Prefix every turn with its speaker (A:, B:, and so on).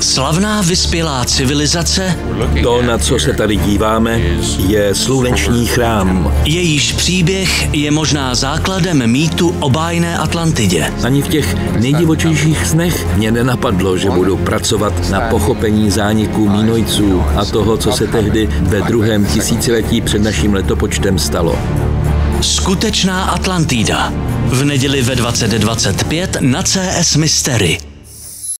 A: Slavná vyspělá civilizace,
B: To, na co se tady díváme, je sluneční chrám.
A: jejíž příběh je možná základem mýtu o bájné Atlantidě.
B: Ani v těch nejdivočejších snech mě nenapadlo, že budu pracovat na pochopení zániku Mínojců a toho, co se tehdy ve druhém tisíciletí před naším letopočtem stalo.
A: Skutečná Atlantida. V neděli ve 2025 na CS Mystery.